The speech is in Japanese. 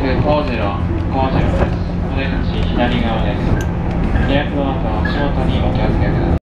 50、50です。お出口左側です。予約の後ア足元にお気をつけください。